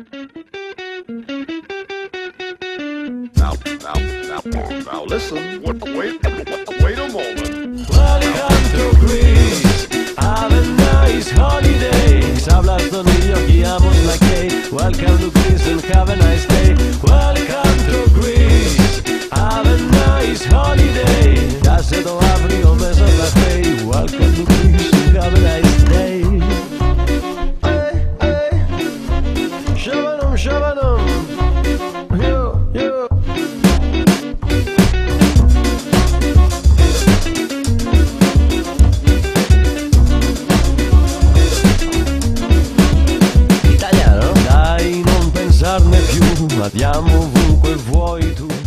Now, now, now, now listen. Wait, wait, wait a moment. Welcome to Greece. have a nice holiday. Hablas de New York y amo la K. Welcome to Greece and have a nice day. Welcome to Greece, have a nice holiday. fiume più, ma diamo ovunque vuoi tu.